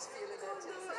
feeling it.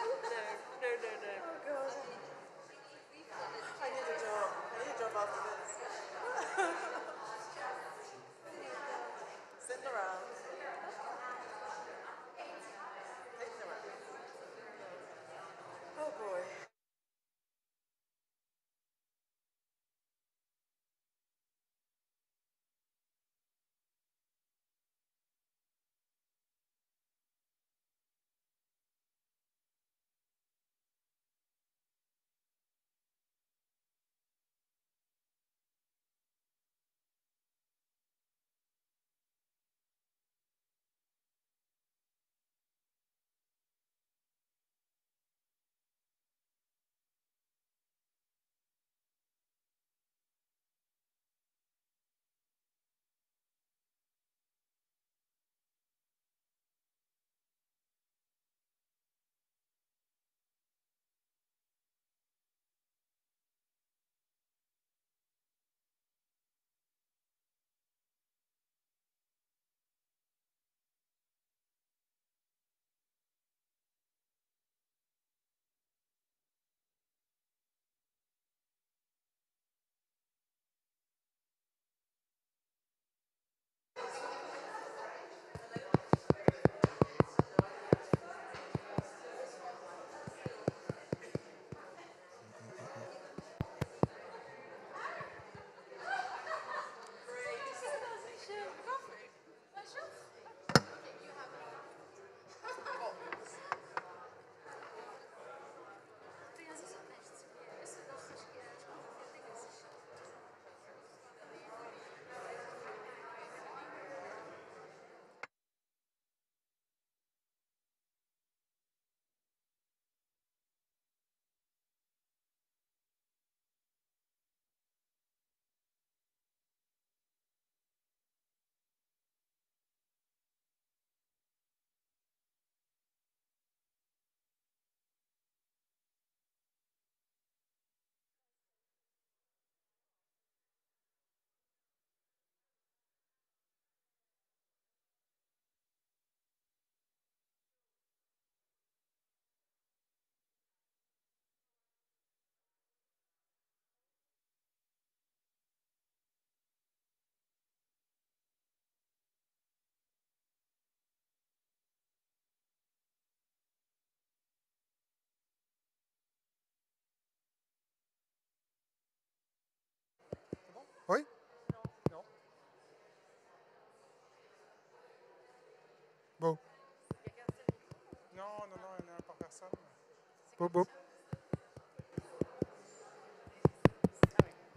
Boop, boop.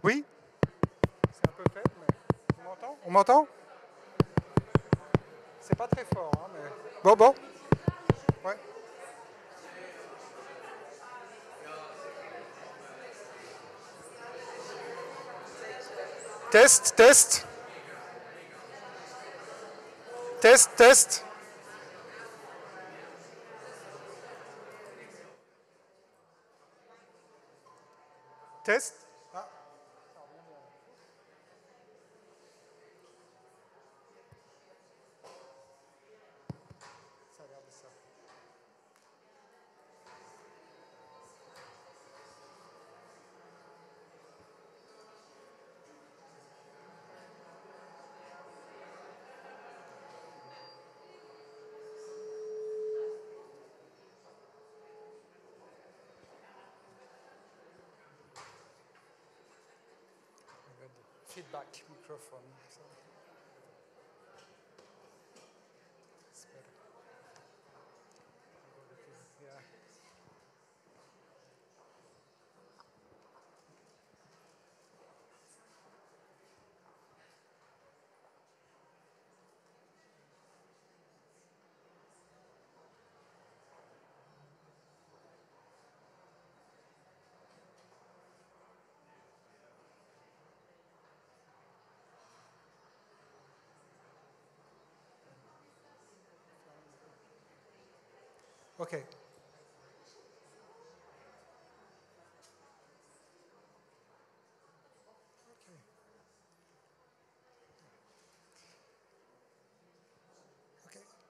Oui? C'est un peu faible, mais on m'entend? On m'entend? C'est pas très fort, hein, mais... Bon, bon. Ouais. Test, test. Test, test. Selbsttest Microphone. So. It's better. Yeah. Okay.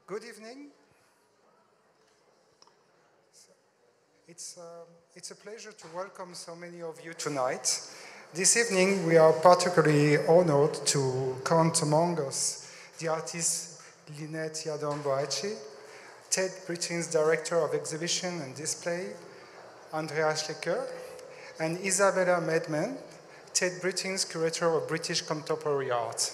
Good evening. It's, um, it's a pleasure to welcome so many of you tonight. This evening, we are particularly honored to count among us the artist Lynette Yiadom-Boakye, Tate Britain's Director of Exhibition and Display, Andrea Schlieker, and Isabella Maidment, Tate Britain's Curator of British Contemporary Art,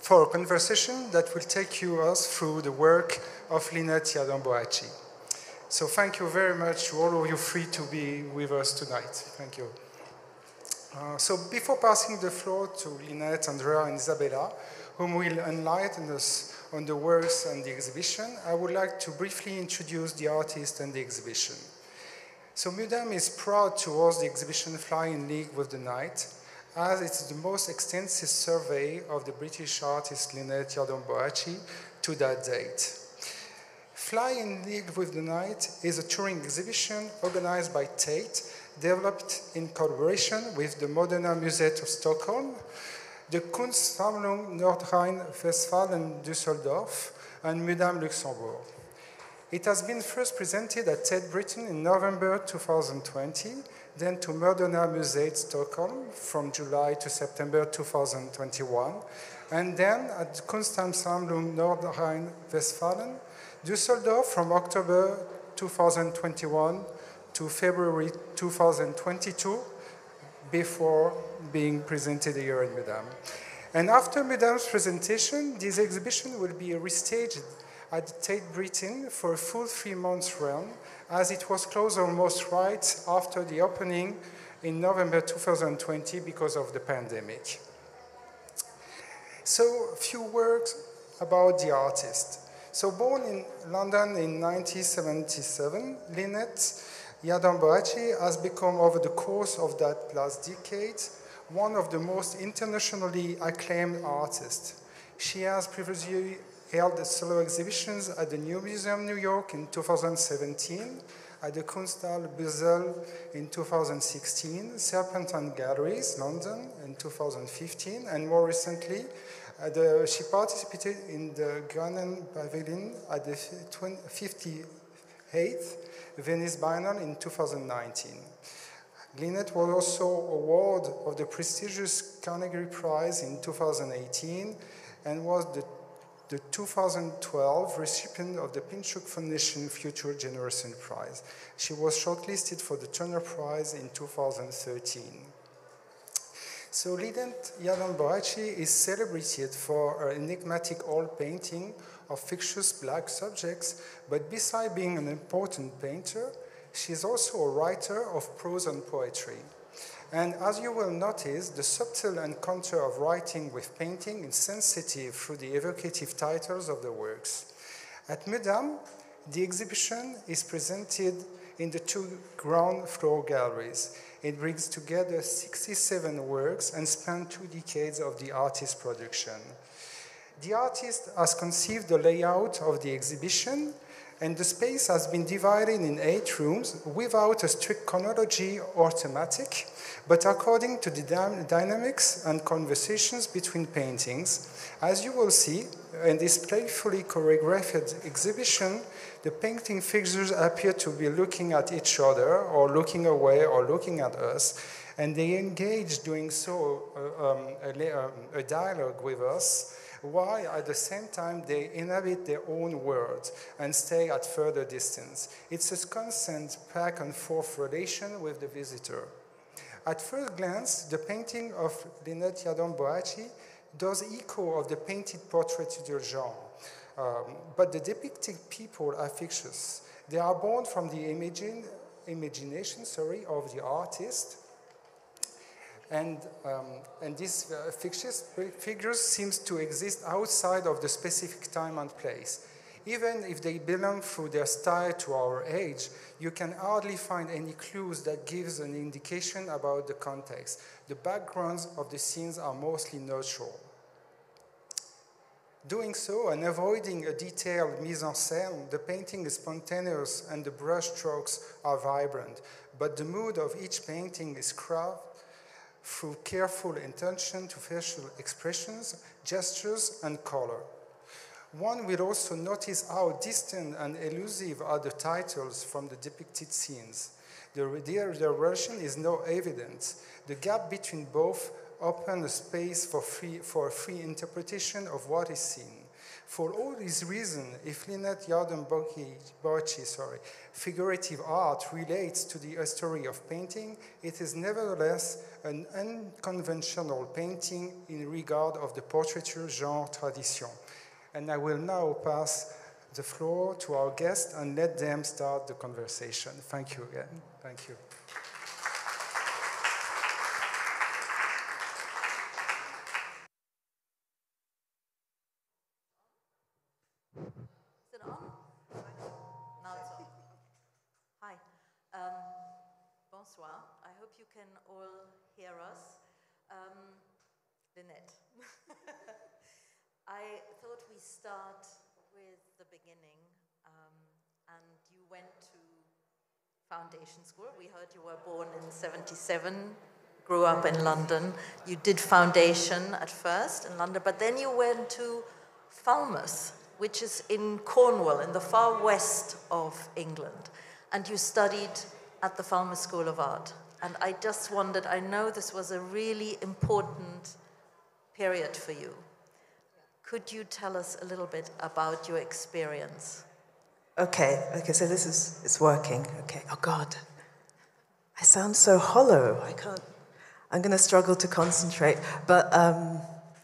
for a conversation that will take you us through the work of Lynette Yiadom-Boakye. So thank you very much to all of you free to be with us tonight. Thank you. Uh, so before passing the floor to Lynette, Andrea, and Isabella, whom will enlighten us on the works and the exhibition, I would like to briefly introduce the artist and the exhibition. So Mudam is proud to host the exhibition Fly in League with the Night, as it's the most extensive survey of the British artist Lynette Yiadom-Boakye to that date. Fly in League with the Night is a touring exhibition organized by Tate, developed in collaboration with the Moderna Museet of Stockholm, the Kunstsammlung Nordrhein-Westfalen Düsseldorf, and Mudam Luxembourg. It has been first presented at Tate Britain in November 2020, then to Moderna Museet Stockholm from July to September 2021, and then at Kunstsammlung Nordrhein-Westfalen, Düsseldorf from October 2021 to February 2022 before being presented here in Mudam. And after Mudam's presentation, this exhibition will be restaged at Tate Britain for a full three months run, as it was closed almost right after the opening in November 2020 because of the pandemic. So, a few words about the artist. So, born in London in 1977, Lynette Yiadom-Boakye has become, over the course of that last decade, one of the most internationally acclaimed artists. She has previously held solo exhibitions at the New Museum New York in 2017, at the Kunsthalle Basel in 2016, Serpentine Galleries, London in 2015, and more recently, uh, the, she participated in the Ghanaian Pavilion at the 58th Venice Biennale in 2019. Lynette was also awarded of the prestigious Carnegie Prize in 2018 and was the, the 2012 recipient of the Pinchuk Foundation Future Generation Prize. She was shortlisted for the Turner Prize in 2013. So Lynette Yiadom-Boakye is celebrated for her enigmatic oil painting of fictitious black subjects, but beside being an important painter, She is also a writer of prose and poetry. And as you will notice, the subtle encounter of writing with painting is sensitive through the evocative titles of the works. At Mudam, the exhibition is presented in the two ground floor galleries. It brings together 67 works and spans two decades of the artist's production. The artist has conceived the layout of the exhibition, and the space has been divided in eight rooms without a strict chronology or thematic, but according to the dynamics and conversations between paintings. As you will see, in this playfully choreographed exhibition, the painting figures appear to be looking at each other, or looking away, or looking at us, and they engage doing so uh, um, a, um, a dialogue with us while at the same time they inhabit their own world and stay at further distance. It's a constant back and forth relation with the visitor. At first glance, the painting of Lynette Yiadom Boakye does echo of the painted portrait de genre, um, but the depicted people are fictitious. They are born from the imagine, imagination sorry, of the artist and, um, and these uh, figures seems to exist outside of the specific time and place. Even if they belong through their style to our age, you can hardly find any clues that gives an indication about the context. The backgrounds of the scenes are mostly neutral. Doing so and avoiding a detailed mise en scène, the painting is spontaneous and the brush strokes are vibrant, but the mood of each painting is crafted through careful attention to facial expressions, gestures, and color. One will also notice how distant and elusive are the titles from the depicted scenes. The, the, the relation is no evident. The gap between both opens a space for, free, for free interpretation of what is seen. For all these reasons, if Lynette Boakye, sorry, figurative art relates to the history of painting, it is nevertheless an unconventional painting in regard of the portraiture genre tradition. And I will now pass the floor to our guests and let them start the conversation. Thank you again. Thank you. Lynette. I thought we start with the beginning. Um, and you went to foundation school. We heard you were born in 77, grew up in London. You did foundation at first in London, but then you went to Falmouth, which is in Cornwall, in the far west of England. And you studied at the Falmouth School of Art. And I just wondered, I know this was a really important period for you. Could you tell us a little bit about your experience? Okay, okay, so this is it's working. Okay, oh God. I sound so hollow. I can't, I'm going to struggle to concentrate. But um,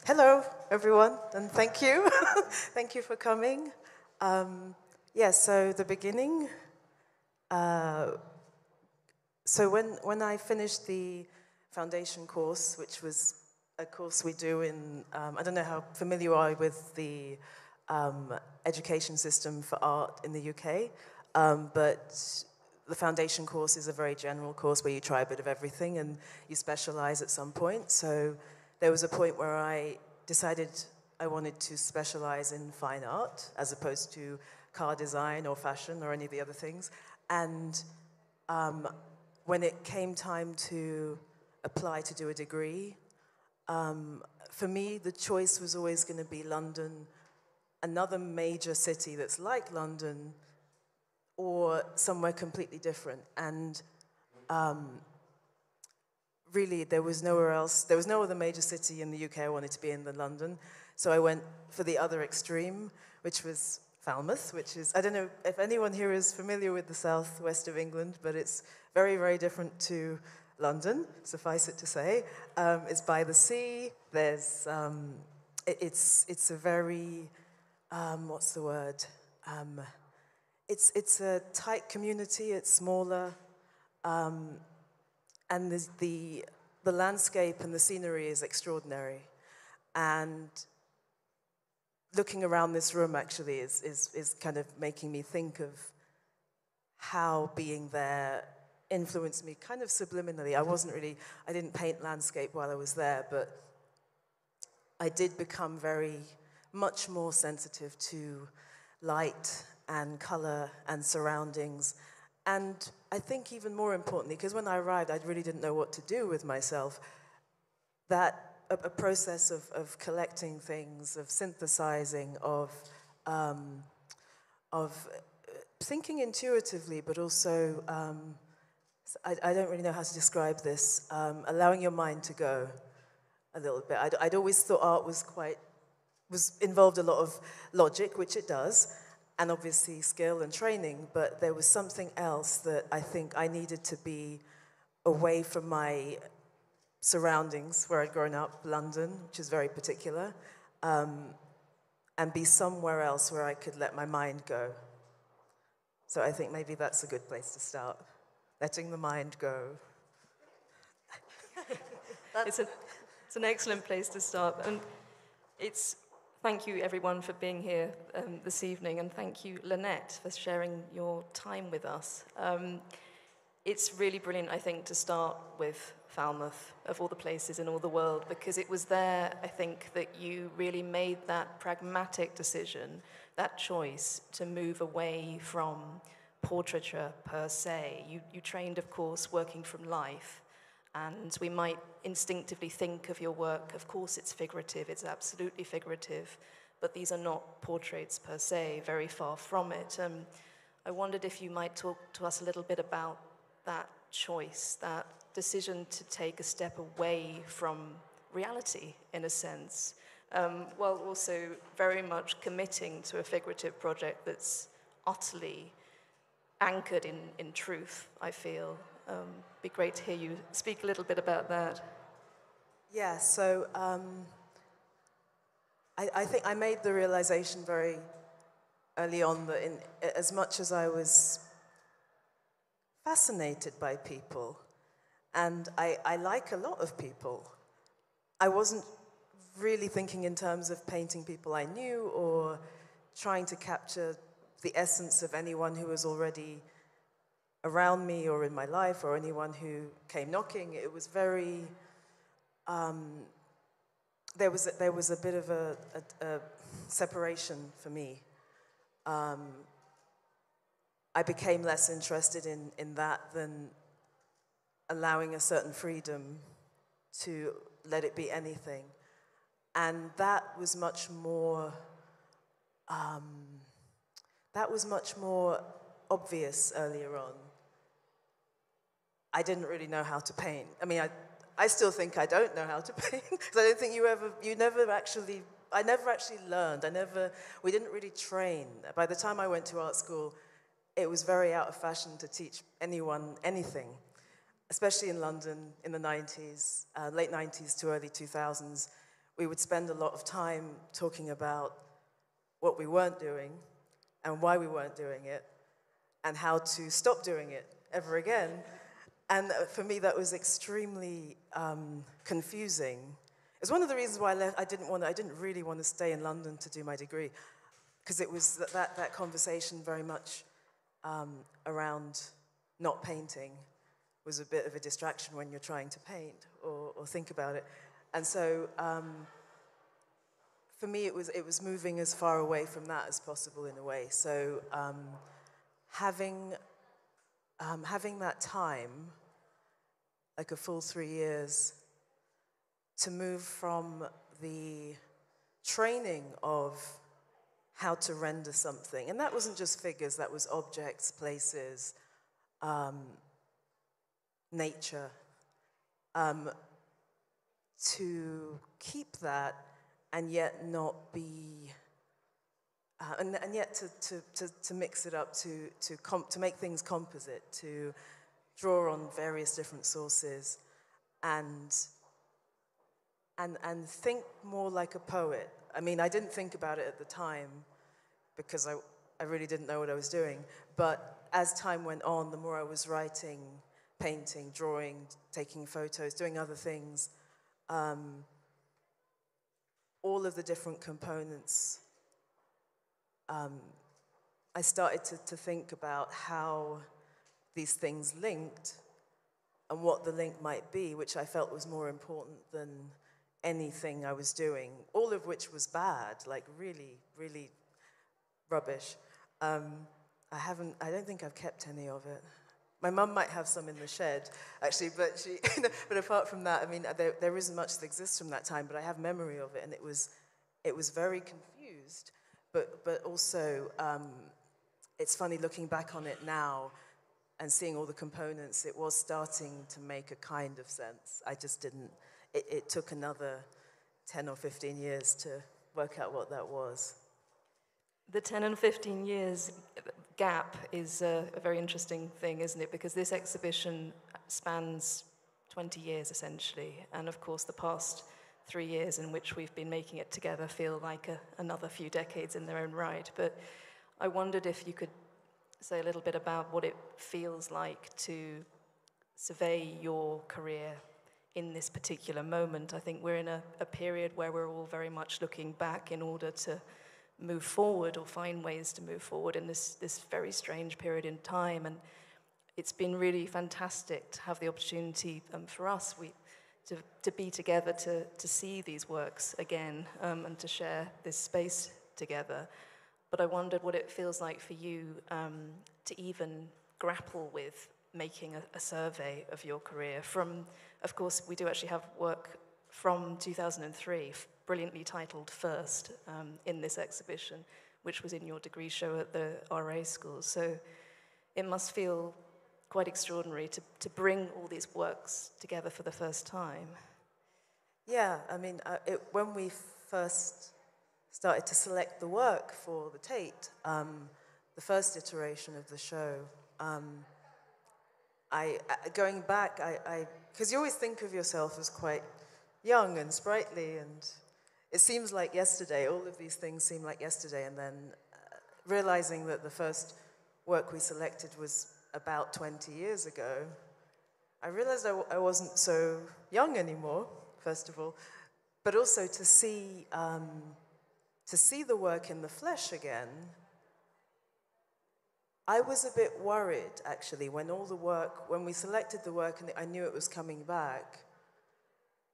hello, everyone, and thank you. thank you for coming. Um, yeah, so the beginning. Uh, so when, when I finished the foundation course, which was a course we do in, um, I don't know how familiar you are with the um, education system for art in the UK, um, but the foundation course is a very general course where you try a bit of everything and you specialize at some point. So there was a point where I decided I wanted to specialize in fine art as opposed to car design or fashion or any of the other things. And um, when it came time to apply to do a degree, um, for me, the choice was always going to be London, another major city that's like London, or somewhere completely different. And um, really, there was nowhere else, there was no other major city in the UK I wanted to be in than London. So I went for the other extreme, which was Falmouth, which is, I don't know if anyone here is familiar with the southwest of England, but it's very, very different to London, suffice it to say. Um, it's by the sea. There's, um, it, it's, it's a very, um, what's the word? Um, it's, it's a tight community, it's smaller, um, and the, the, the landscape and the scenery is extraordinary. And looking around this room actually is, is, is kind of making me think of how being there influenced me kind of subliminally. I wasn't really, I didn't paint landscape while I was there, but I did become very much more sensitive to light and color and surroundings. And I think even more importantly, because when I arrived, I really didn't know what to do with myself, that a, a process of, of collecting things, of synthesizing, of, um, of thinking intuitively, but also, um, I, I, don't really know how to describe this, um, allowing your mind to go a little bit. I'd, I'd always thought art was quite, was involved a lot of logic, which it does, and obviously skill and training, but there was something else that I think I needed to be away from my surroundings where I'd grown up, London, which is very particular, um, and be somewhere else where I could let my mind go. So I think maybe that's a good place to start, letting the mind go. it's, a, it's an excellent place to start. And it's thank you everyone for being here um, this evening, and thank you, Lynette, for sharing your time with us. Um, it's really brilliant, I think, to start with Falmouth, of all the places in all the world, because it was there, I think, that you really made that pragmatic decision, that choice to move away from portraiture per se. You, you trained, of course, working from life. And we might instinctively think of your work, of course, it's figurative, it's absolutely figurative, but these are not portraits per se, very far from it. Um, I wondered if you might talk to us a little bit about that choice, that decision to take a step away from reality, in a sense, um, while also very much committing to a figurative project that's utterly anchored in, in truth, I feel. Um, be great to hear you speak a little bit about that. Yeah, so um, I, I, think I made the realization very early on that in, as much as I was fascinated by people, and I, I like a lot of people, I wasn't really thinking in terms of painting people I knew or trying to capture the essence of anyone who was already around me or in my life or anyone who came knocking. It was very, um, there, was a, there was a bit of a, a, a separation for me. Um, I became less interested in, in that than allowing a certain freedom to let it be anything. And that was much more, um, that was much more obvious earlier on. I didn't really know how to paint. I mean, I, I still think I don't know how to paint because I don't think you ever, you never actually, I never actually learned. I never, we didn't really train. By the time I went to art school, it was very out of fashion to teach anyone anything, especially in London in the 90s, uh, late 90s to early 2000s. We would spend a lot of time talking about what we weren't doing and why we weren't doing it and how to stop doing it ever again. And for me, that was extremely um, confusing. It's one of the reasons why I, left, I didn't want to, I didn't really want to stay in London to do my degree, because it was that, that, that, conversation very much um, around not painting was a bit of a distraction when you're trying to paint or, or think about it. And so um, for me, it was, it was moving as far away from that as possible in a way. So um, having um, having that time, like a full three years, to move from the training of how to render something, and that wasn't just figures, that was objects, places, um, nature, um, to keep that and yet not be uh, and, and yet to, to, to, to, mix it up, to, to, comp- to make things composite, to draw on various different sources, and, and, and think more like a poet. I mean, I didn't think about it at the time because I, I really didn't know what I was doing. But as time went on, the more I was writing, painting, drawing, taking photos, doing other things, um, all of the different components, um, I started to, to think about how these things linked and what the link might be, which I felt was more important than anything I was doing, all of which was bad, like really, really rubbish. Um, I haven't, I don't think I've kept any of it. My mum might have some in the shed, actually, but she, but apart from that, I mean, there, there isn't much that exists from that time, but I have memory of it, and it was, it was very confused, but, but also, um, it's funny looking back on it now and seeing all the components, it was starting to make a kind of sense. I just didn't, it, it took another 10 or 15 years to work out what that was. The 10 and 15 years gap is a, a, very interesting thing, isn't it? Because this exhibition spans 20 years essentially, and of course, the past three years in which we've been making it together feel like a, another few decades in their own right. But I wondered if you could say a little bit about what it feels like to survey your career in this particular moment. I think we're in a, a period where we're all very much looking back in order to move forward or find ways to move forward in this, this very strange period in time. And it's been really fantastic to have the opportunity um, for us we, to, to be together, to, to see these works again, um, and to share this space together. But I wondered what it feels like for you um, to even grapple with making a, a survey of your career. From, of course, we do actually have work from 2003 brilliantly titled First um, in this exhibition, which was in your degree show at the RA school. So it must feel quite extraordinary to, to bring all these works together for the first time. Yeah, I mean, uh, it, when we first started to select the work for the Tate, um, the first iteration of the show, um, I, uh, going back, I, because you always think of yourself as quite young and sprightly and it seems like yesterday, all of these things seem like yesterday, and then uh, realizing that the first work we selected was about 20 years ago, I realized I w- I wasn't so young anymore, first of all, but also to see, um, to see the work in the flesh again. I was a bit worried actually when all the work, when we selected the work and I knew it was coming back,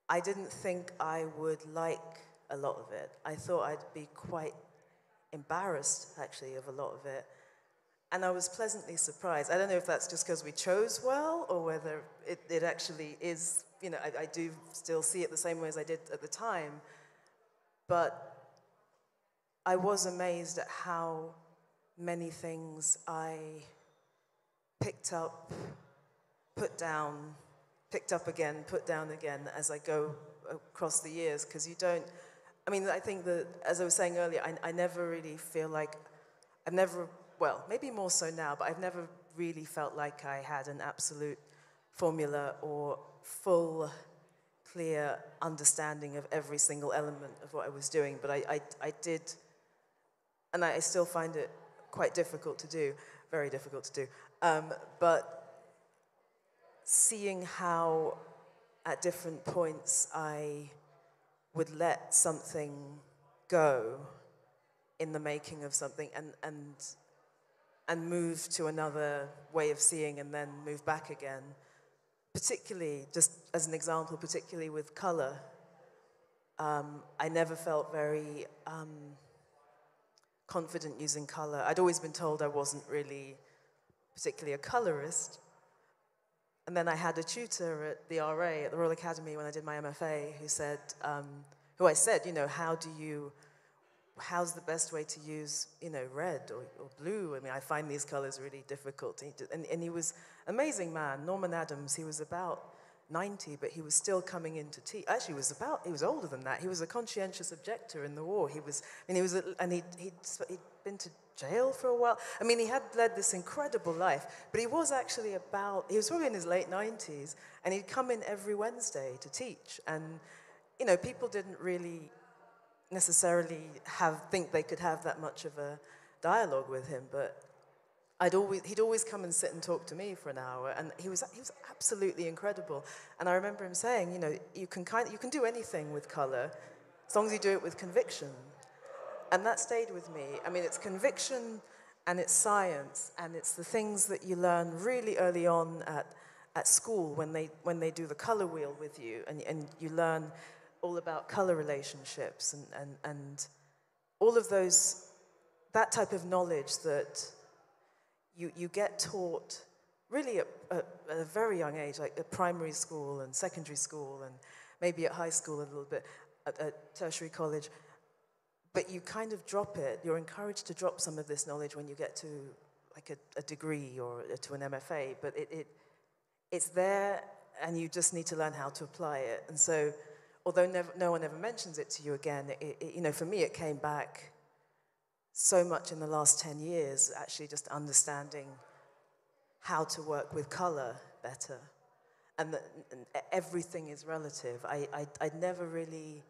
I didn't think I would like a lot of it. I thought I'd be quite embarrassed, actually, of a lot of it. And I was pleasantly surprised. I don't know if that's just because we chose well or whether it, it actually is, you know, I, I do still see it the same way as I did at the time. But I was amazed at how many things I picked up, put down, picked up again, put down again as I go across the years, because you don't I mean, I think that, as I was saying earlier, I, I never really feel like, I've never, well, maybe more so now, but I've never really felt like I had an absolute formula or full, clear understanding of every single element of what I was doing. But I, I, I did, and I, I still find it quite difficult to do, very difficult to do. Um, but seeing how at different points I would let something go in the making of something and, and, and move to another way of seeing and then move back again. Particularly, just as an example, particularly with color, um, I never felt very um, confident using color. I'd always been told I wasn't really particularly a colorist, and then I had a tutor at the RA, at the Royal Academy, when I did my MFA, who said, um, who I said, you know, how do you, how's the best way to use, you know, red or, or blue? I mean, I find these colors really difficult. And, and he was amazing man, Norman Adams. He was about 90, but he was still coming in to teach. Actually, he was about, he was older than that. He was a conscientious objector in the war. He was, I mean, he was, and he'd, he'd, he'd been to jail for a while. I mean, he had led this incredible life, but he was actually about, he was probably in his late 90s, and he'd come in every Wednesday to teach. And, you know, people didn't really necessarily have, think they could have that much of a dialogue with him, but I'd always, he'd always come and sit and talk to me for an hour, and he was, he was absolutely incredible. And I remember him saying, you know, you can, kind of, you can do anything with color as long as you do it with conviction. And that stayed with me. I mean, it's conviction and it's science, and it's the things that you learn really early on at, at school when they, when they do the color wheel with you, and, and you learn all about color relationships and, and, and all of those, that type of knowledge that you, you get taught really at, at, at, a very young age, like at primary school and secondary school, and maybe at high school a little bit, at, at tertiary college. But you kind of drop it. You're encouraged to drop some of this knowledge when you get to like a, a degree or uh, to an MFA. But it, it, it's there, and you just need to learn how to apply it. And so, although never, no one ever mentions it to you again, it, you know, for me, it came back so much in the last 10 years, actually just understanding how to work with color better. And that everything is relative. I, I, I never really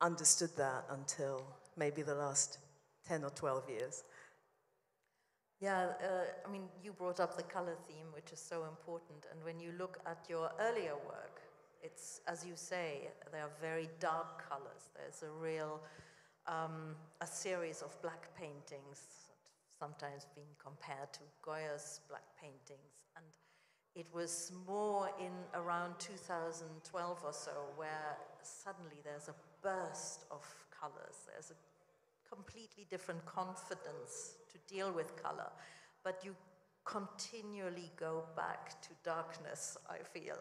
understood that until maybe the last 10 or 12 years. Yeah, uh, I mean, you brought up the color theme, which is so important. And when you look at your earlier work, it's, as you say, they are very dark colors. There's a real um, a series of black paintings, sometimes being compared to Goya's black paintings. And it was more in around 2012 or so where suddenly there's a burst of colors. There's a completely different confidence to deal with color. But you continually go back to darkness, I feel.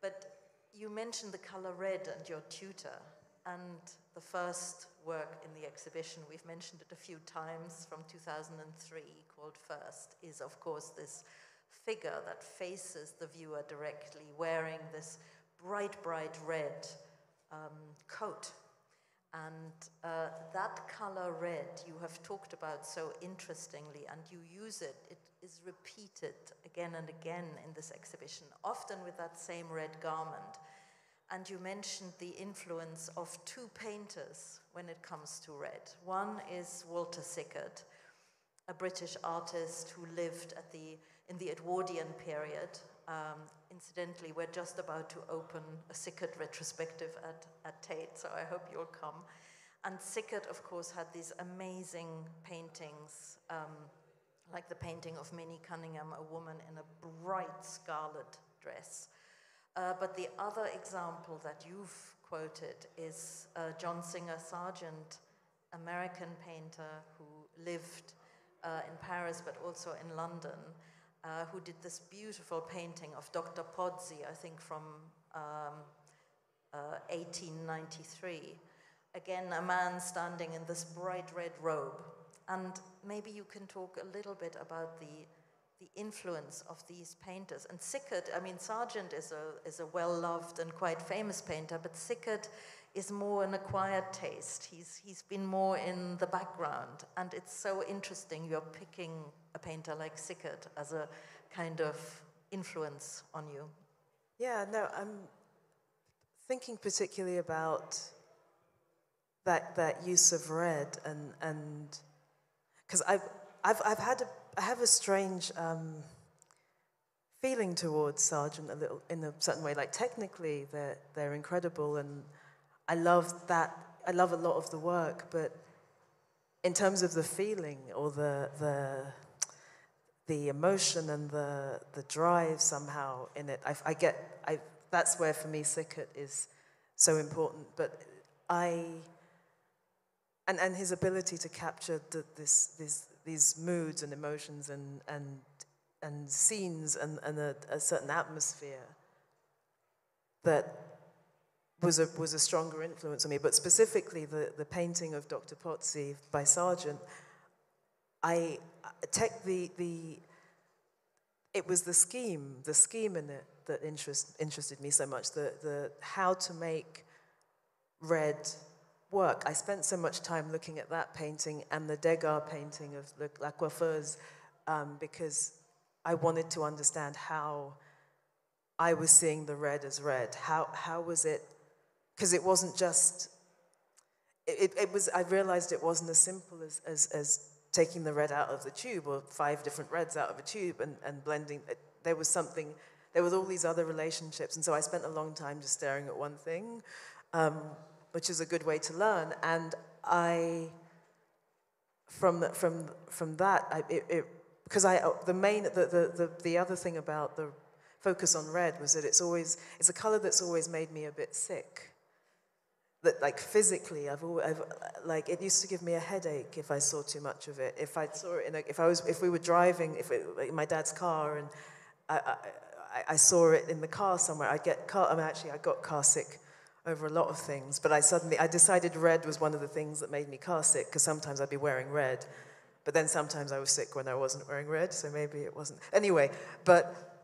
But you mentioned the color red and your tutor. And the first work in the exhibition, we've mentioned it a few times from 2003, called First, is of course this figure that faces the viewer directly, wearing this bright, bright red um, coat. And uh, that color red you have talked about so interestingly, and you use it, it is repeated again and again in this exhibition, often with that same red garment. And you mentioned the influence of two painters when it comes to red. One is Walter Sickert, a British artist who lived at the, in the Edwardian period. Um, incidentally, we're just about to open a Sickert retrospective at, at Tate, so I hope you'll come. And Sickert, of course, had these amazing paintings, um, like the painting of Minnie Cunningham, a woman in a bright scarlet dress. Uh, but the other example that you've quoted is uh, John Singer Sargent, American painter who lived uh, in Paris but also in London, uh, who did this beautiful painting of Dr. Pozzi, I think from um, 1893. Uh, Again, a man standing in this bright red robe. And maybe you can talk a little bit about the the influence of these painters. And Sickert, I mean, Sargent is a, is a well-loved and quite famous painter, but Sickert is more an acquired taste. He's, he's been more in the background. And it's so interesting you're picking a painter like Sickert as a kind of influence on you. Yeah, no, I'm thinking particularly about that, that use of red and, and because I've, I've, I've had a I have a strange um, feeling towards Sargent a little in a certain way. Like technically, they're they're incredible, and I love that. I love a lot of the work, but in terms of the feeling or the the the emotion and the the drive somehow in it, I, I get. I that's where for me Sickert is so important. But I and and his ability to capture the, this this these moods and emotions and, and, and scenes and, and a, a certain atmosphere that was a, was a stronger influence on me. But specifically, the, the painting of Dr. Pozzi by Sargent, I take the, the, it was the scheme, the scheme in it that interest, interested me so much, the, the how to make red work. I spent so much time looking at that painting and the Degas painting of Coiffeuse um, because I wanted to understand how I was seeing the red as red. How, how was it? Because it wasn't just, it, it was, I realized it wasn't as simple as, as, as taking the red out of the tube or five different reds out of a tube and, and blending. There was something, there was all these other relationships. And so I spent a long time just staring at one thing, um, which is a good way to learn. And I, from, from, from that, I, it, because I, uh, the main, the, the, the, the other thing about the focus on red was that it's always, it's a color that's always made me a bit sick that like physically I've, always, I've like it used to give me a headache if I saw too much of it if I saw it in a, if I was if we were driving if it, like my dad's car and I, I, I, saw it in the car somewhere I'd get car I mean actually I got car sick over a lot of things but I suddenly I decided red was one of the things that made me car sick because sometimes I'd be wearing red but then sometimes I was sick when I wasn't wearing red so maybe it wasn't anyway but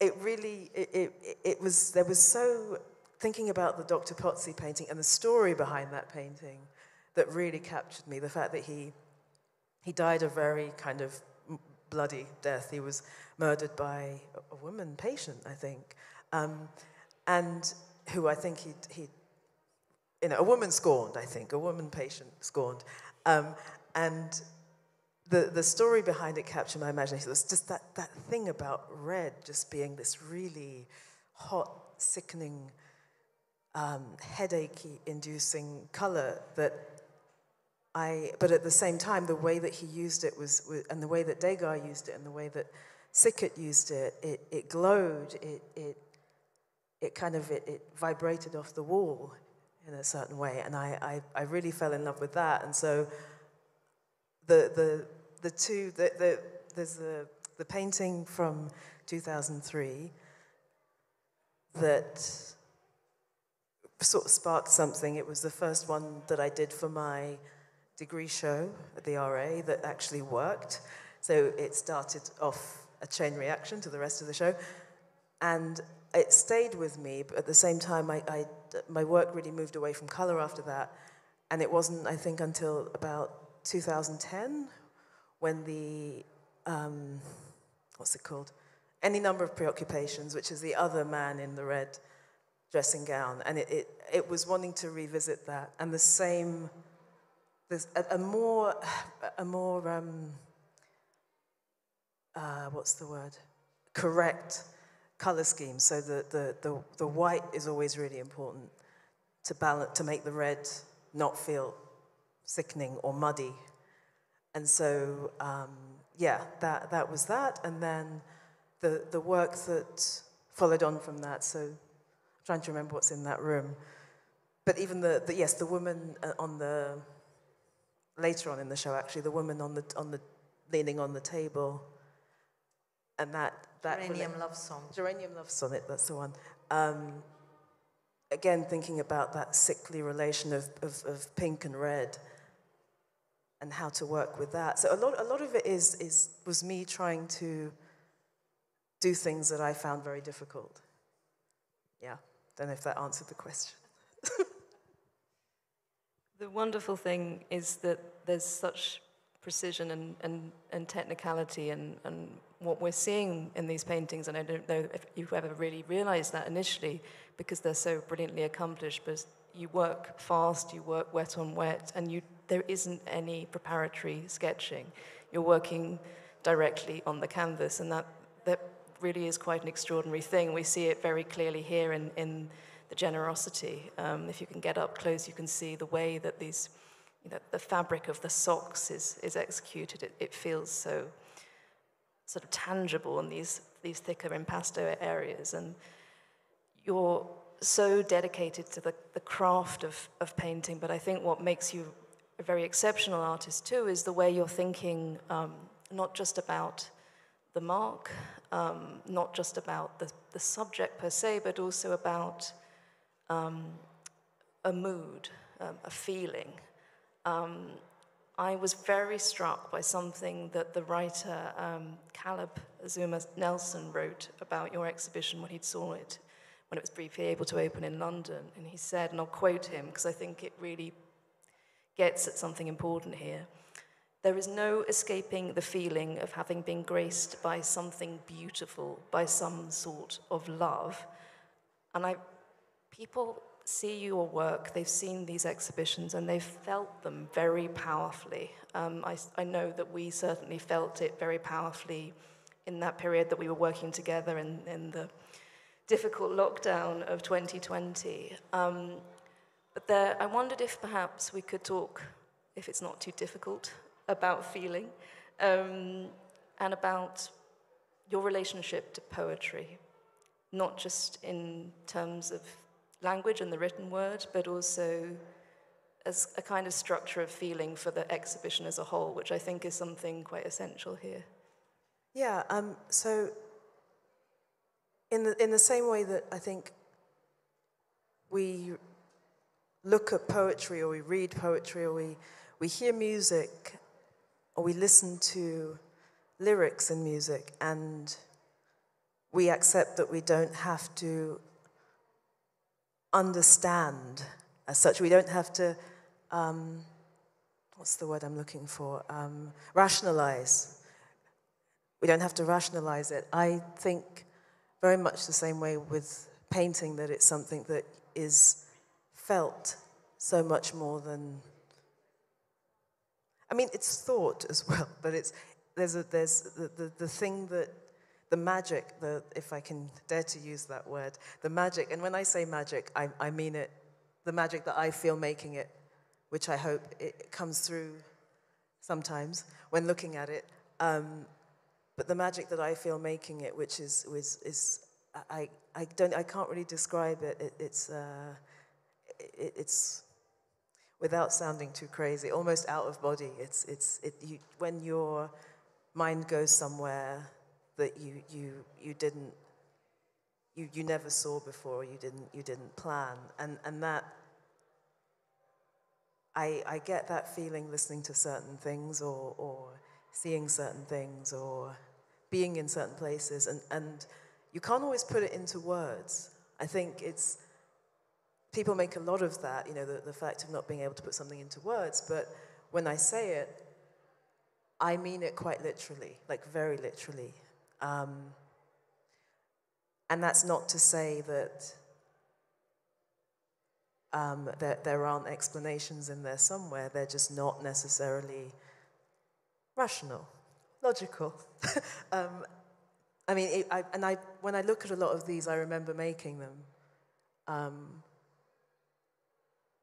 it really it, it, it was there was so thinking about the Dr. Pozzi painting and the story behind that painting that really captured me. The fact that he, he died a very kind of bloody death. He was murdered by a woman patient, I think, um, and who I think he, he, you know, a woman scorned, I think, a woman patient scorned. Um, and the, the story behind it captured my imagination. It was just that, that thing about red just being this really hot, sickening um, headache inducing color that I, but at the same time, the way that he used it was, and the way that Degas used it, and the way that Sickert used it, it, it glowed, it, it, it kind of, it, it vibrated off the wall in a certain way. And I, I, I really fell in love with that. And so the, the, the two, the, the, there's the, the painting from 2003 that sort of sparked something. It was the first one that I did for my degree show at the RA that actually worked. So it started off a chain reaction to the rest of the show. And it stayed with me, but at the same time, I, I, my work really moved away from color after that. And it wasn't, I think, until about 2010 when the, um, what's it called? Any number of preoccupations, which is the other man in the red dressing gown, and it, it, it was wanting to revisit that. And the same, there's a, a more, a more, um, uh, what's the word? Correct color scheme. So the, the, the, the white is always really important to balance, to make the red not feel sickening or muddy. And so, um, yeah, that, that was that. And then the, the work that followed on from that. So I'm trying to remember what's in that room. But even the, the yes, the woman uh, on the later on in the show, actually, the woman on the on the leaning on the table, and that that geranium love song. Geranium love sonnet. That's the one. Um, again, thinking about that sickly relation of, of, of pink and red, and how to work with that. So a lot a lot of it is is was me trying to do things that I found very difficult. Yeah. Don't know if that answered the question. the wonderful thing is that there's such precision and, and, and technicality and, and what we're seeing in these paintings, and I don't know if you've ever really realized that initially because they're so brilliantly accomplished, but you work fast, you work wet on wet, and you, there isn't any preparatory sketching. You're working directly on the canvas, and that, that really is quite an extraordinary thing. We see it very clearly here in, in the generosity. Um, if you can get up close, you can see the way that these, you know, the fabric of the socks is, is executed. It, it feels so sort of tangible in these, these thicker impasto areas. And you're so dedicated to the, the craft of, of painting, but I think what makes you a very exceptional artist too is the way you're thinking um, not just about the mark, um, not just about the, the subject per se, but also about um, a mood, um, a feeling. I was very struck by something that the writer um, Caleb Azumah Nelson wrote about your exhibition when he saw it, when it was briefly able to open in London. And he said, and I'll quote him because I think it really gets at something important here. There is no escaping the feeling of having been graced by something beautiful, by some sort of love. And I, people see your work, they've seen these exhibitions, and they've felt them very powerfully. Um, I, I know that we certainly felt it very powerfully in that period that we were working together in, in the difficult lockdown of 2020. Um, but there, I wondered if perhaps we could talk, if it's not too difficult, about feeling um, and about your relationship to poetry, not just in terms of language and the written word, but also as a kind of structure of feeling for the exhibition as a whole, which I think is something quite essential here. Yeah, um, so in the, in the same way that I think we look at poetry or we read poetry or we, we hear music or we listen to lyrics in music and we accept that we don't have to understand as such. We don't have to, um, what's the word I'm looking for? Um, rationalize we don't have to rationalize it. I think very much the same way with painting that it's something that is felt so much more than. I mean, it's thought as well, but it's there's a there's the, the, the thing that the magic, the if I can dare to use that word, the magic. And when I say magic, I, I mean it, the magic that I feel making it, which I hope it comes through sometimes when looking at it. Um, but the magic that I feel making it, which is, is, is I, I, don't, I can't really describe it. it it's, uh, it, it's without sounding too crazy, almost out of body. It's, it's, it, you, when your mind goes somewhere that you, you, you didn't, you, you never saw before, you didn't, you didn't plan. And, and that, I, I get that feeling listening to certain things or, or seeing certain things or being in certain places. And, and you can't always put it into words. I think it's, people make a lot of that, you know, the, the fact of not being able to put something into words. But when I say it, I mean it quite literally, like very literally. Um, and that's not to say that um, there, there aren't explanations in there somewhere. They're just not necessarily rational, logical. um, I mean, it, I, and I, when I look at a lot of these, I remember making them. Um,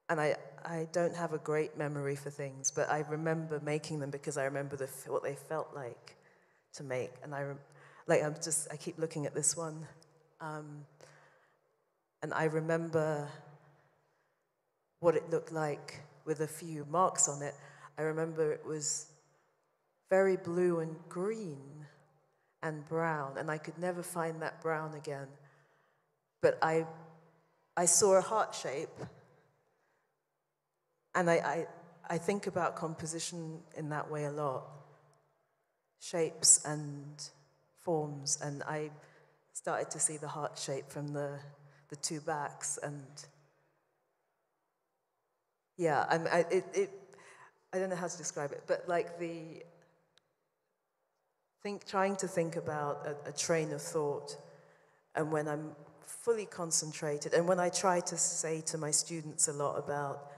and I, I don't have a great memory for things, but I remember making them because I remember the, what they felt like to make. And I, like, I'm just, I keep looking at this one. Um, and I remember what it looked like with a few marks on it. I remember it was very blue and green and brown, and I could never find that brown again. But I, I saw a heart shape, and I, I, I think about composition in that way a lot shapes and forms, and I started to see the heart shape from the, the two backs, and yeah, I'm, I, it, it, I don't know how to describe it, but like the think, trying to think about a, a train of thought, and when I'm fully concentrated, and when I try to say to my students a lot about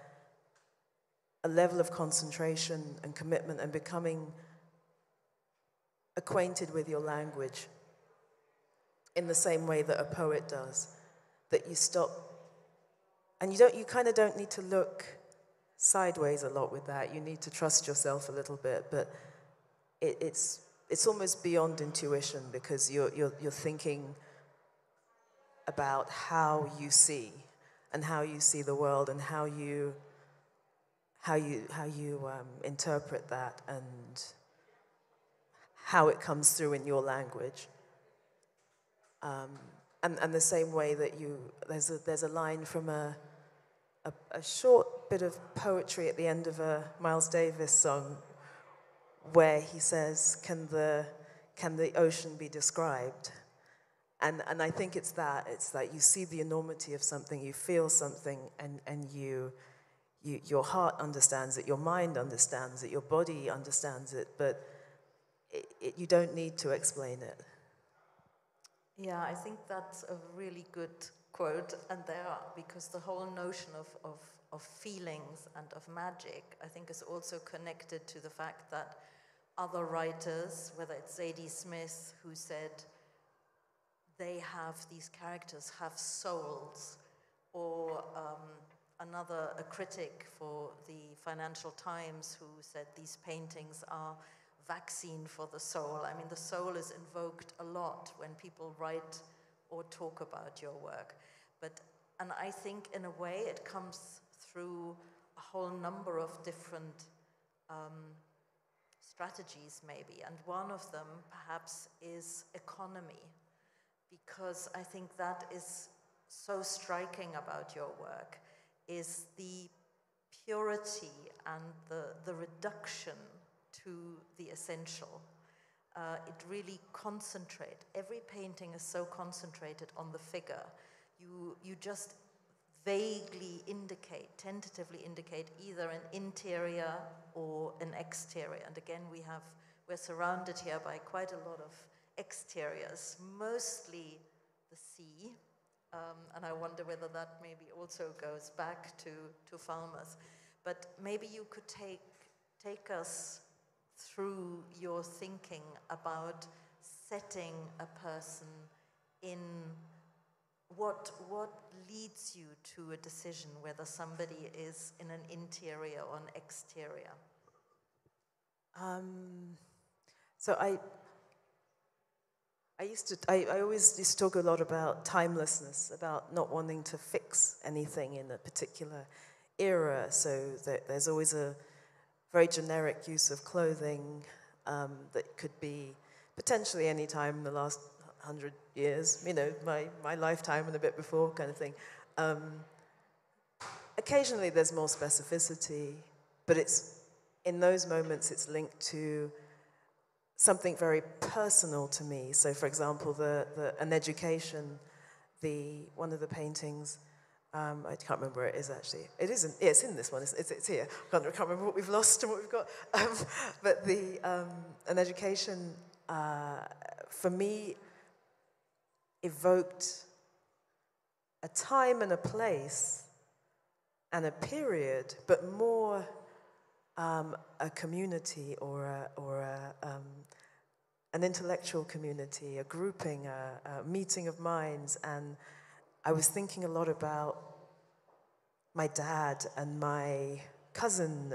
a level of concentration and commitment and becoming acquainted with your language in the same way that a poet does, that you stop and you don't you kind of don't need to look sideways a lot with that. You need to trust yourself a little bit, but it, it's it's almost beyond intuition because you're, you're, you're thinking about how you see and how you see the world and how you, how you, how you um, interpret that and how it comes through in your language. Um, and, and the same way that you, there's a, there's a line from a, a, a short bit of poetry at the end of a Miles Davis song where he says, Can the, can the ocean be described? And, and I think it's that. It's that you see the enormity of something, you feel something, and, and you, you, your heart understands it, your mind understands it, your body understands it, but it, you don't need to explain it. Yeah, I think that's a really good quote, and there are, because the whole notion of, of, of feelings and of magic, I think, is also connected to the fact that other writers, whether it's Zadie Smith, who said they have, these characters have souls, or um, another, a critic for the Financial Times, who said these paintings are vaccine for the soul. I mean, the soul is invoked a lot when people write or talk about your work. But, and I think in a way it comes through a whole number of different um, strategies, maybe. And one of them, perhaps, is economy, because I think that is so striking about your work, is the purity and the, the reduction to the essential. Uh, it really concentrate. Every painting is so concentrated on the figure. You, you just vaguely indicate, tentatively indicate either an interior or an exterior. And again, we have, we're surrounded here by quite a lot of exteriors, mostly the sea. Um, and I wonder whether that maybe also goes back to, to Falmouth. But maybe you could take, take us through your thinking about setting a person in what, what leads you to a decision whether somebody is in an interior or an exterior? Um, so I, I used to, I, I always used to talk a lot about timelessness, about not wanting to fix anything in a particular era. So that there's always a very generic use of clothing um, that could be potentially any time in the last hundred years, you know, my, my lifetime and a bit before kind of thing. Um, occasionally there's more specificity, but it's in those moments it's linked to something very personal to me. So, for example, the, the an education, the one of the paintings um, I can't remember where it is actually. It isn't. It's in this one. It's, it's, it's here. I can't, I can't, remember what we've lost and what we've got. Um, but the um, an education uh, for me evoked a time and a place and a period, but more um, a community or a, or a, um, an intellectual community, a grouping, a, a meeting of minds and I was thinking a lot about my dad and my cousin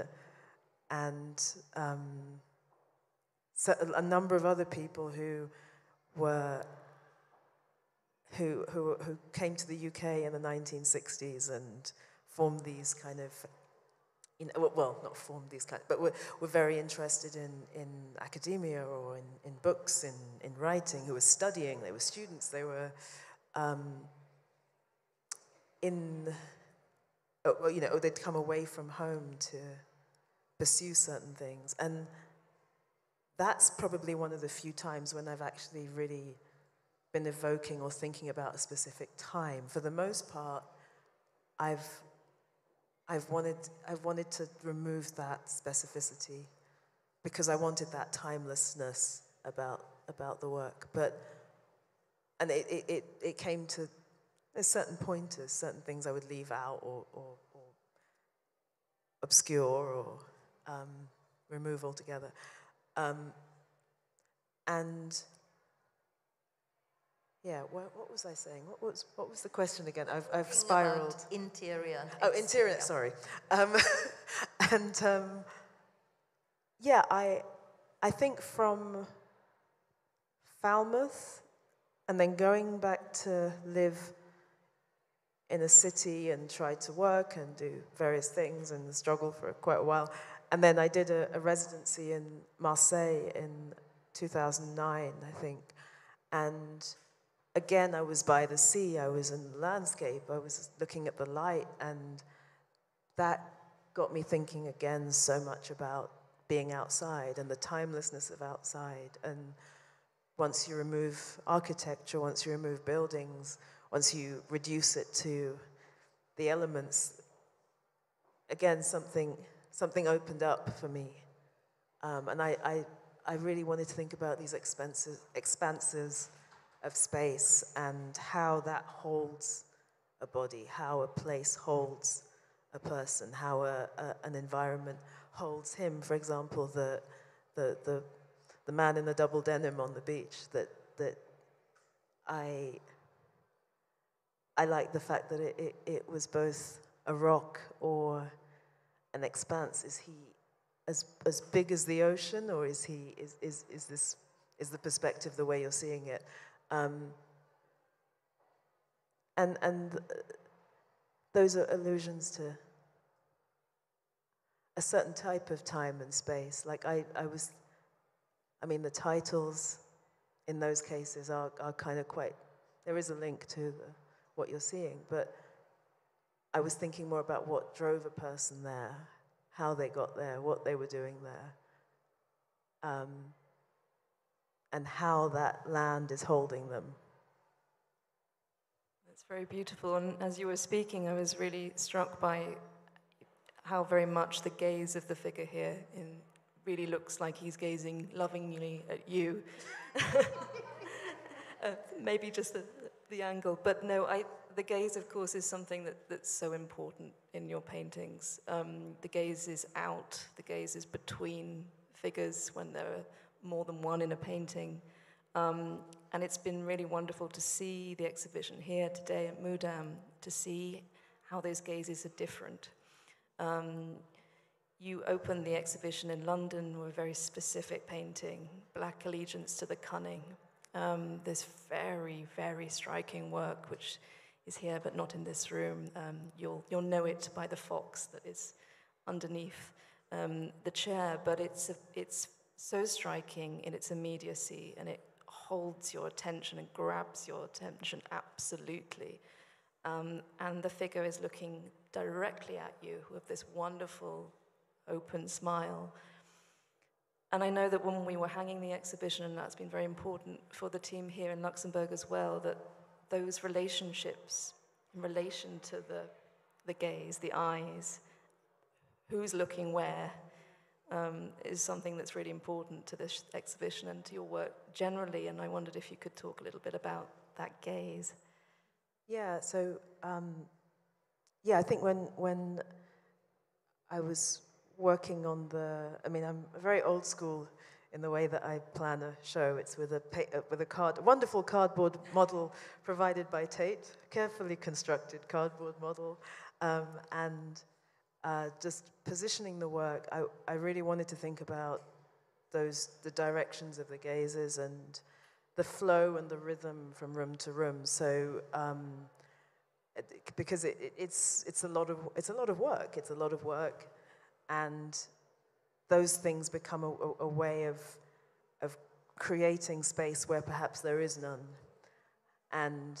and um, a number of other people who were who, who, who came to the UK in the 1960s and formed these kind of you know, well, not formed these kind, but were, were very interested in, in academia or in, in books, in, in writing, who were studying, they were students, they were um, in, uh, you know, they'd come away from home to pursue certain things. And that's probably one of the few times when I've actually really been evoking or thinking about a specific time. For the most part, I've, I've, wanted, I've wanted to remove that specificity because I wanted that timelessness about, about the work. But, and it, it, it, it came to there's certain pointers, certain things I would leave out or, or, or obscure or um, remove altogether. Um, and yeah, what, what, was I saying? What was, what was the question again? I've, I've spiraled. Interior. oh, interior, sorry. Um, and um, yeah, I, I think from Falmouth and then going back to live in a city and tried to work and do various things and struggle for quite a while. And then I did a, a residency in Marseille in 2009, I think. And again, I was by the sea, I was in the landscape, I was looking at the light, and that got me thinking again so much about being outside and the timelessness of outside. And once you remove architecture, once you remove buildings, once you reduce it to the elements, again, something, something opened up for me. Um, and I, I, I really wanted to think about these expanses, expanses of space and how that holds a body, how a place holds a person, how a, a, an environment holds him. For example, the, the, the, the man in the double denim on the beach, that, that I, I like the fact that it, it, it was both a rock or an expanse. Is he as, as big as the ocean, or is, he, is, is, is, this, is the perspective the way you're seeing it? Um, and, and those are allusions to a certain type of time and space. Like I, I was, I mean, the titles in those cases are, are kind of quite, there is a link to the, what you're seeing, but I was thinking more about what drove a person there, how they got there, what they were doing there, um, and how that land is holding them. It's very beautiful. And as you were speaking, I was really struck by how very much the gaze of the figure here in, really looks like he's gazing lovingly at you. uh, maybe just the, the angle, but no, I, the gaze, of course, is something that, that's so important in your paintings. Um, the gaze is out, the gaze is between figures when there are more than one in a painting. Um, and it's been really wonderful to see the exhibition here today at Mudam, to see how those gazes are different. Um, you opened the exhibition in London with a very specific painting, Black Allegiance to the Cunning. Um, this very, very striking work, which is here but not in this room. Um, you'll, you'll know it by the fox that is underneath um, the chair, but it's, a, it's so striking in its immediacy and it holds your attention and grabs your attention absolutely. Um, and the figure is looking directly at you with this wonderful open smile. And I know that when we were hanging the exhibition, and that's been very important for the team here in Luxembourg as well, that those relationships in relation to the, the gaze, the eyes, who's looking where, um, is something that's really important to this exhibition and to your work generally. And I wondered if you could talk a little bit about that gaze. Yeah, so um, yeah, I think when when I was working on the, I mean, I'm very old school in the way that I plan a show. It's with a, uh, with a, card, a wonderful cardboard model provided by Tate, carefully constructed cardboard model, um, and uh, just positioning the work. I, I really wanted to think about those the directions of the gazes and the flow and the rhythm from room to room. So. Um, because it, it, it's, it's, a lot of, it's a lot of work. It's a lot of work. And those things become a, a, a way of, of creating space where perhaps there is none. And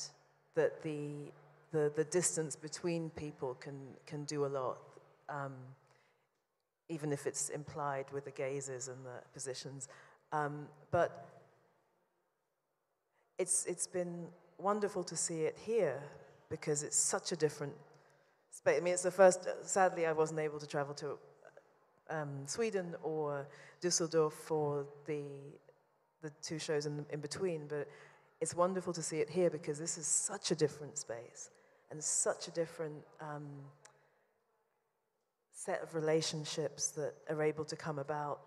that the, the, the distance between people can, can do a lot, um, even if it's implied with the gazes and the positions. Um, but it's, it's been wonderful to see it here because it's such a different space. I mean, it's the first, sadly, I wasn't able to travel to um, Sweden or Dusseldorf for the, the two shows in, in between, but it's wonderful to see it here because this is such a different space and such a different um, set of relationships that are able to come about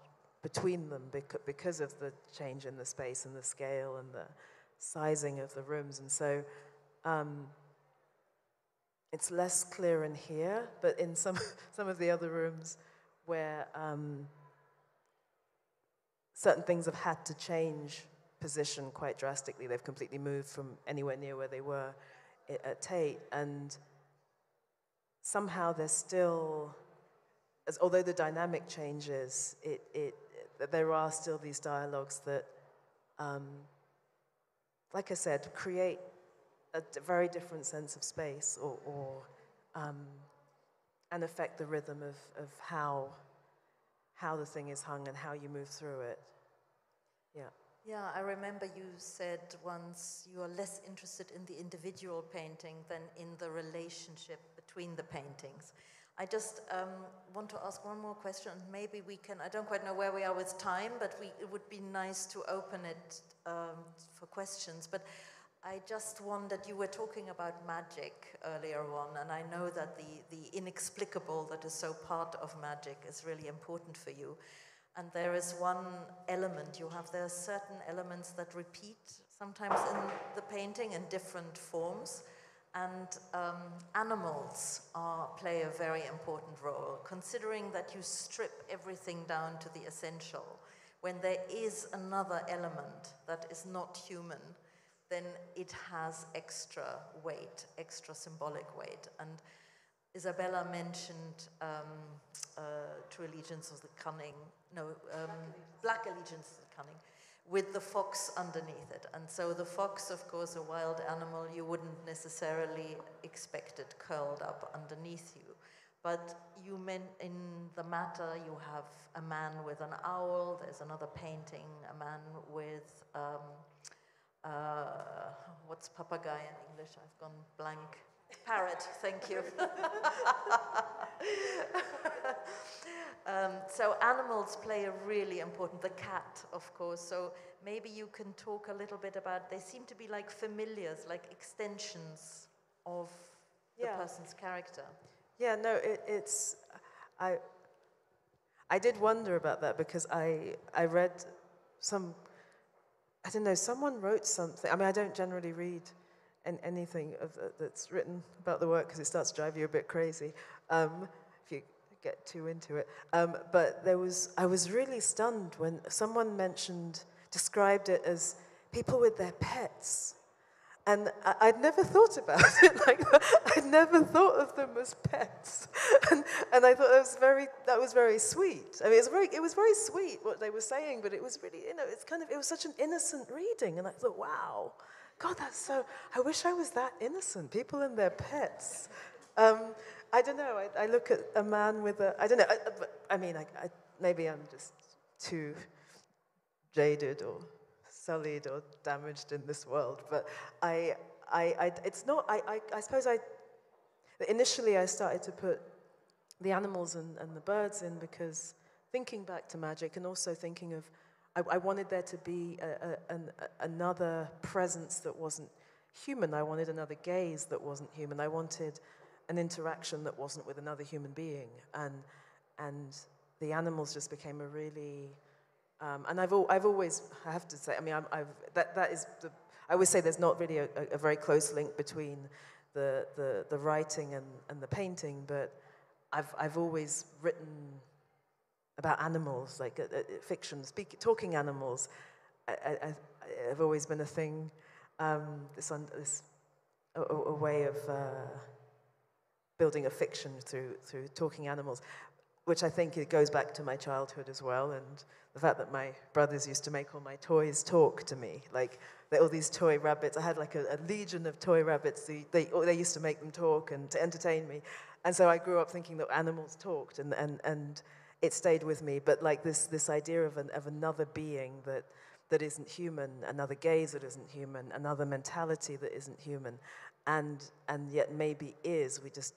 between them because of the change in the space and the scale and the sizing of the rooms. And so um, it's less clear in here, but in some, some of the other rooms where um, certain things have had to change position quite drastically, they've completely moved from anywhere near where they were at Tate, and somehow they're still, as, although the dynamic changes, it, it, there are still these dialogues that, um, like I said, create a very different sense of space or, or um, and affect the rhythm of, of how, how the thing is hung and how you move through it. Yeah. Yeah, I remember you said once you are less interested in the individual painting than in the relationship between the paintings. I just um, want to ask one more question. And maybe we can, I don't quite know where we are with time, but we, it would be nice to open it um, for questions. But I just wondered, you were talking about magic earlier on, and I know that the, the inexplicable that is so part of magic is really important for you. And there is one element you have, there are certain elements that repeat sometimes in the painting in different forms. And um, animals are, play a very important role, considering that you strip everything down to the essential. When there is another element that is not human, then it has extra weight, extra symbolic weight. And Isabella mentioned um, uh, True Allegiance of the Cunning, no, um, Black Allegiance of the Cunning, with the fox underneath it. And so the fox, of course, a wild animal, you wouldn't necessarily expect it curled up underneath you. But you meant in the matter, you have a man with an owl, there's another painting, a man with. Um, uh, what's papagaya in English? I've gone blank. Parrot, thank you. um, so animals play a really important, the cat, of course. So maybe you can talk a little bit about, they seem to be like familiars, like extensions of the person's character. Yeah, no, it, it's. I, I did wonder about that because I, I read some. I don't know, someone wrote something. I mean, I don't generally read an, anything of, uh, that's written about the work because it starts to drive you a bit crazy um, if you get too into it. Um, but there was, I was really stunned when someone mentioned, described it as people with their pets. And I'd never thought about it like that. I'd never thought of them as pets. And, and I thought that was very, that was very sweet. I mean, it was very, it was very sweet what they were saying, but it was really, you know, it's kind of, it was such an innocent reading. And I thought, wow, God, that's so, I wish I was that innocent. People and their pets. Um, I don't know. I, I look at a man with a, I don't know. I, I- mean, I, maybe I'm just too jaded or sullied or damaged in this world. But I, I, I it's not, I, I, I suppose I, initially I started to put the animals and, and the birds in because thinking back to magic and also thinking of, I, I wanted there to be a, a, an, a, another presence that wasn't human. I wanted another gaze that wasn't human. I wanted an interaction that wasn't with another human being. And, and the animals just became a really, um, and I've, al- I've always, I have to say, I mean, I'm, I've, that, that is the, I always say there's not really a, a, very close link between the, the, the writing and, and the painting, but I've, I've always written about animals, like uh, uh, fiction, speak, talking animals. I, have always been a thing, um, this, un, this a, a a way of uh, building a fiction through, through talking animals, which I think it goes back to my childhood as well, and the fact that my brothers used to make all my toys talk to me, like all these toy rabbits. I had like a, a legion of toy rabbits. They, they, oh, they used to make them talk and to entertain me, and so I grew up thinking that animals talked, and, and, and it stayed with me. But like this, this idea of, an, of another being that, that isn't human, another gaze that isn't human, another mentality that isn't human, and, and yet maybe is. We just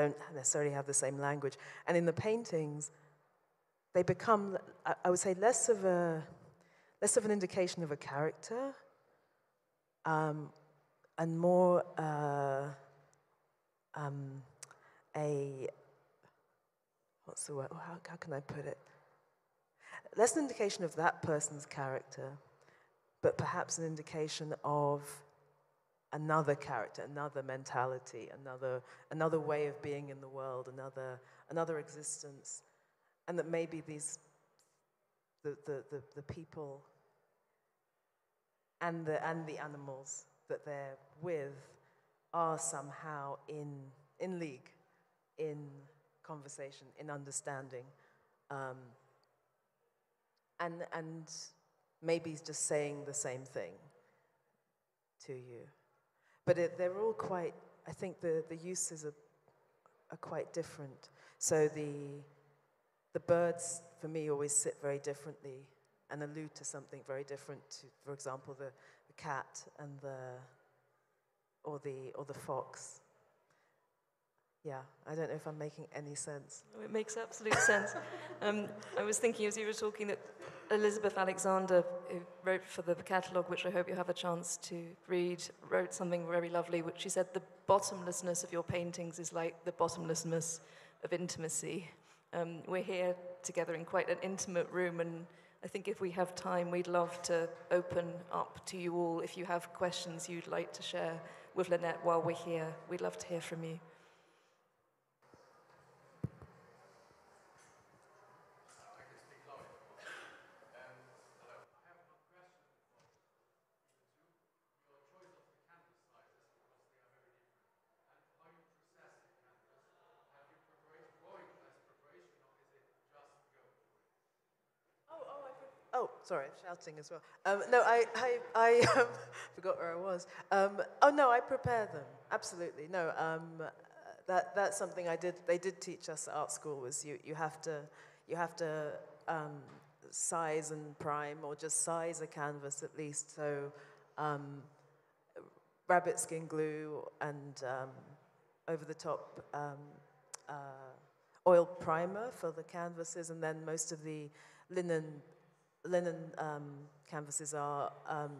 don't necessarily have the same language. And in the paintings, they become, I- would say, less of, a, less of an indication of a character um, and more uh, um, a, what's the word, how, how can I put it? Less an indication of that person's character, but perhaps an indication of another character, another mentality, another, another way of being in the world, another, another existence. And that maybe these, the, the, the, the people and the, and the animals that they're with are somehow in, in league, in conversation, in understanding. Um, and, and maybe just saying the same thing to you. But it, they're all quite, I think the, the uses are, are quite different. So the, the birds, for me, always sit very differently and allude to something very different to, for example, the, the cat and the, or the, or the fox. Yeah, I don't know if I'm making any sense. Oh, it makes absolute sense. Um, I was thinking as you were talking that Elizabeth Alexander, who wrote for the catalogue, which I hope you have a chance to read, wrote something very lovely, which she said, the bottomlessness of your paintings is like the bottomlessness of intimacy. Um, we're here together in quite an intimate room, and I think if we have time, we'd love to open up to you all. If you have questions you'd like to share with Lynette while we're here, we'd love to hear from you. Oh, sorry, shouting as well. Um, no, I, I, I um, forgot where I was. Um, oh no, I prepare them. Absolutely, no. Um, that that's something I did. They did teach us at art school. Was you you have to you have to um, size and prime, or just size a canvas at least. So, um, rabbit skin glue and over the top uh, oil primer for the canvases, and then most of the linen linen um, canvases are um,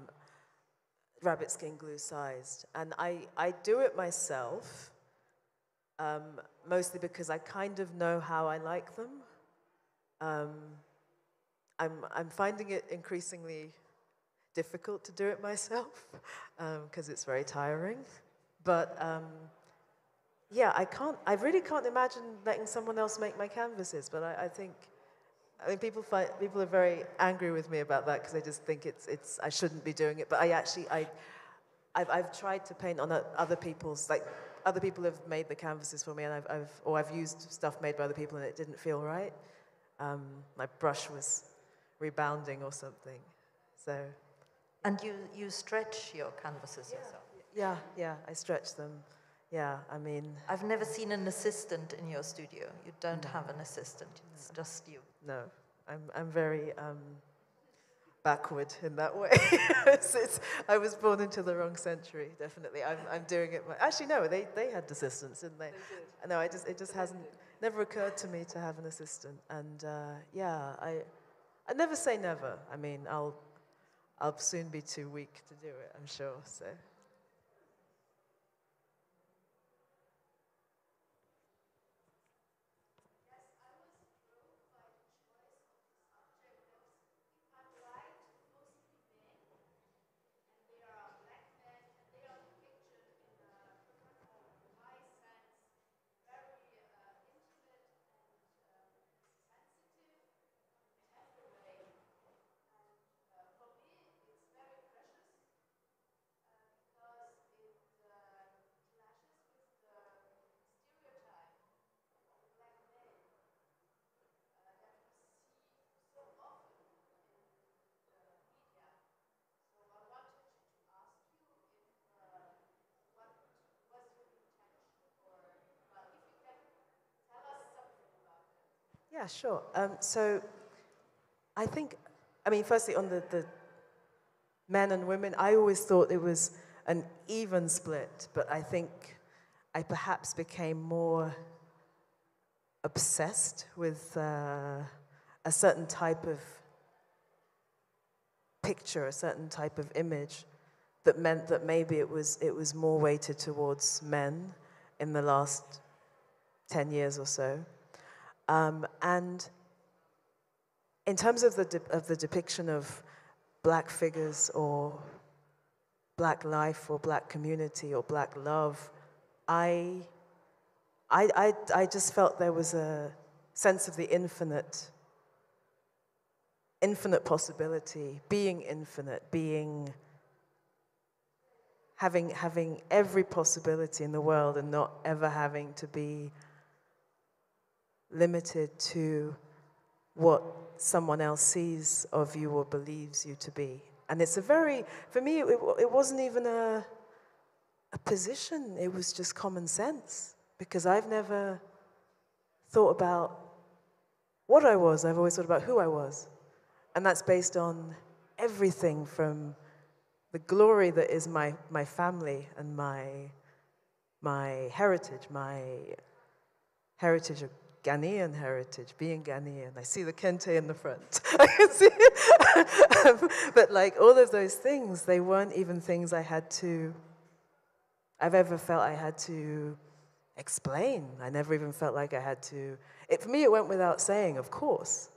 rabbit skin glue sized. And I, I do it myself, um, mostly because I kind of know how I like them. Um, I'm, I'm finding it increasingly difficult to do it myself because um, it's very tiring. But um, yeah, I can't, I really can't imagine letting someone else make my canvases, but I, I think I mean, people find, people are very angry with me about that because they just think it's, it's, I shouldn't be doing it. But I actually, I, I've, I've tried to paint on other people's, like, other people have made the canvases for me, and I've, I've, or I've used stuff made by other people and it didn't feel right. Um, my brush was rebounding or something. So. And you, you stretch your canvases yeah. yourself? Yeah, yeah, I stretch them. Yeah, I mean. I've never seen an assistant in your studio. You don't have an assistant, it's no. just you. No, I'm, I'm very um, backward in that way. it's, it's, I was born into the wrong century, definitely. I'm, I'm doing it. My, actually, no, they, they had assistants, didn't they? they did. No, I just, it just hasn't, never occurred to me to have an assistant. And uh, yeah, I, I never say never. I mean, I'll, I'll soon be too weak to do it, I'm sure. So. Yeah, sure. Um, so I think, I mean, firstly, on the, the men and women, I always thought it was an even split, but I think I perhaps became more obsessed with uh, a certain type of picture, a certain type of image that meant that maybe it was, it was more weighted towards men in the last 10 years or so. Um, and in terms of the, de- of the depiction of black figures or black life or black community or black love, I, I, I, I just felt there was a sense of the infinite, infinite possibility, being infinite, being having, having every possibility in the world and not ever having to be limited to what someone else sees of you or believes you to be. And it's a very, for me, it, it wasn't even a, a position, it was just common sense because I've never thought about what I was, I've always thought about who I was. And that's based on everything from the glory that is my, my family and my, my heritage, my heritage of Ghanaian heritage, being Ghanaian. I see the kente in the front. I can see it. but like all of those things, they weren't even things I had to, I've ever felt I had to explain. I never even felt like I had to. It, for me, it went without saying, of course.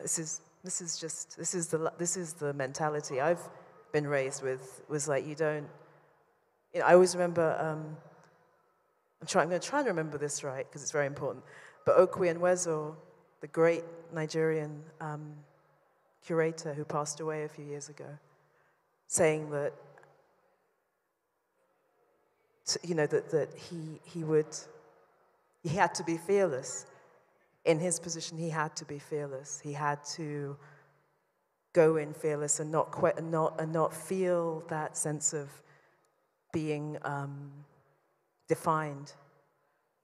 This is, this is just, this is, the, this is the mentality I've been raised with, was like, you don't, you know, I always remember, um, I'm, trying, I'm going to try and remember this right, because it's very important. But Okwui Enwezor, the great Nigerian um, curator who passed away a few years ago, saying that, you know, that, that he, he would, he had to be fearless. In his position, he had to be fearless. He had to go in fearless and not, que- and not, and not feel that sense of being um, defined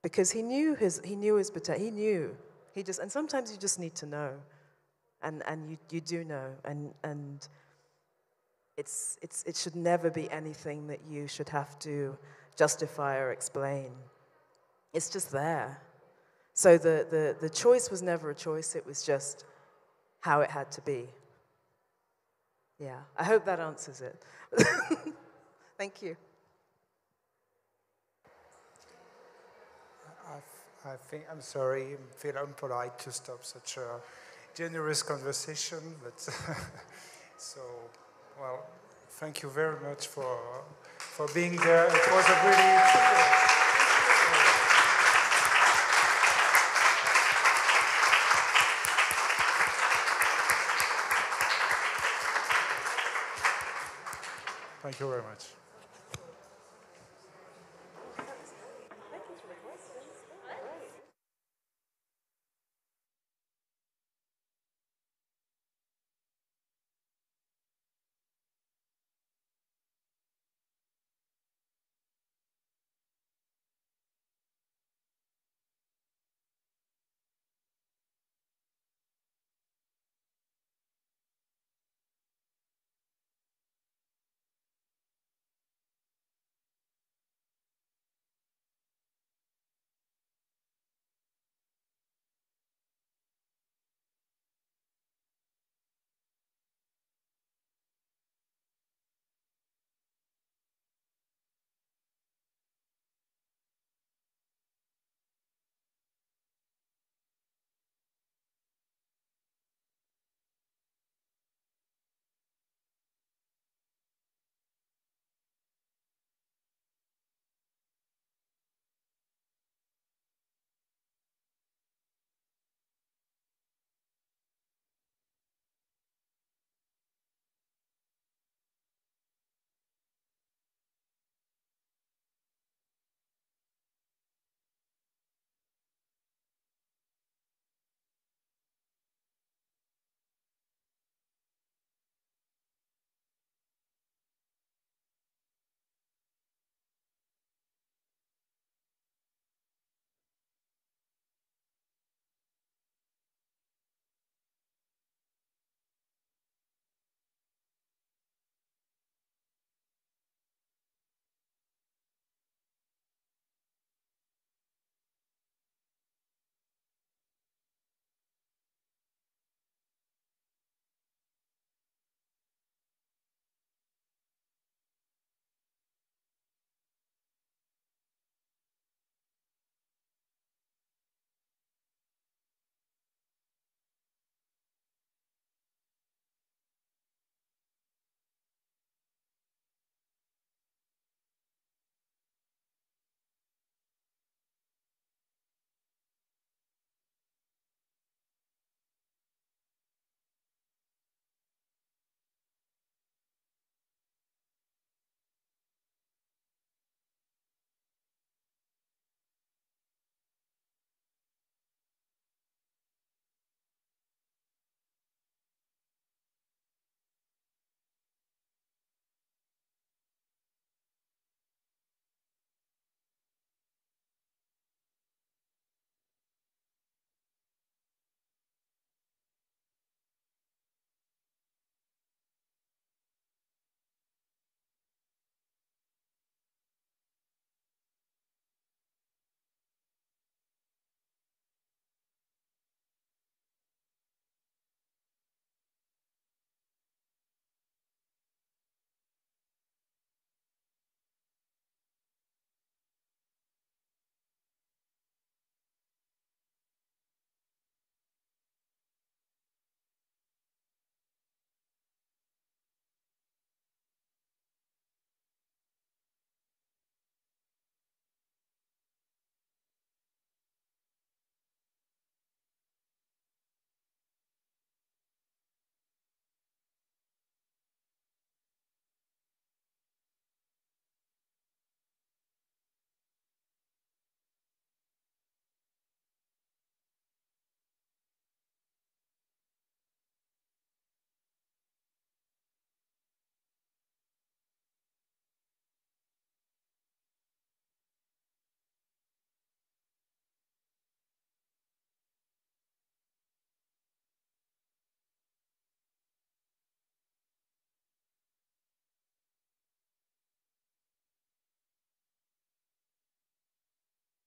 because he knew his, he knew his potential. He knew. He just, and sometimes you just need to know. And, and you, you do know. And, and it's, it's, it should never be anything that you should have to justify or explain. It's just there. So the, the, the choice was never a choice, it was just how it had to be. Yeah, I hope that answers it. Thank you. I think I'm sorry, I feel unpolite to stop such a generous conversation, but so well, thank you very much for for being there. It was a really Thank you very much.